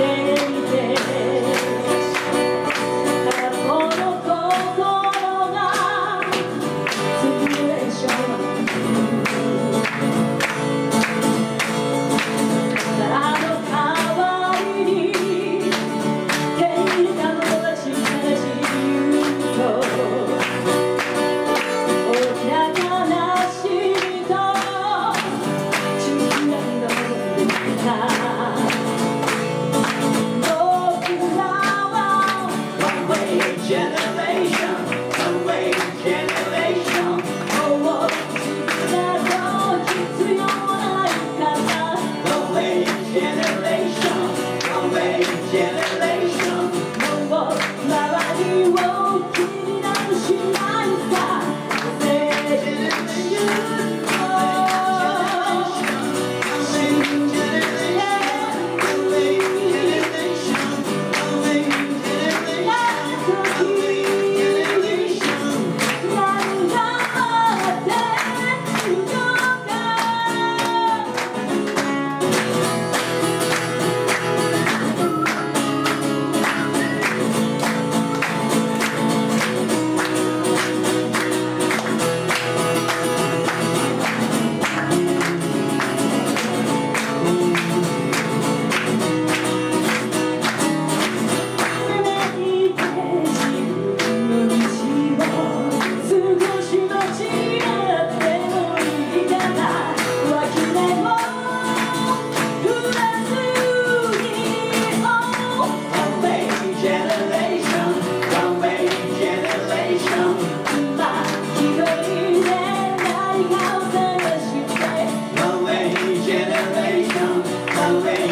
standing Oh,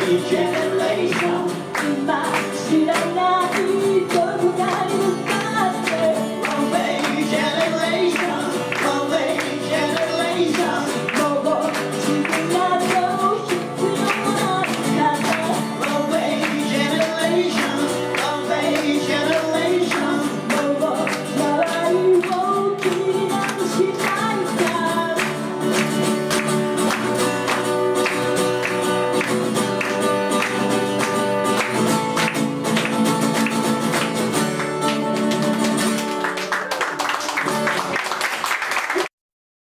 DJ.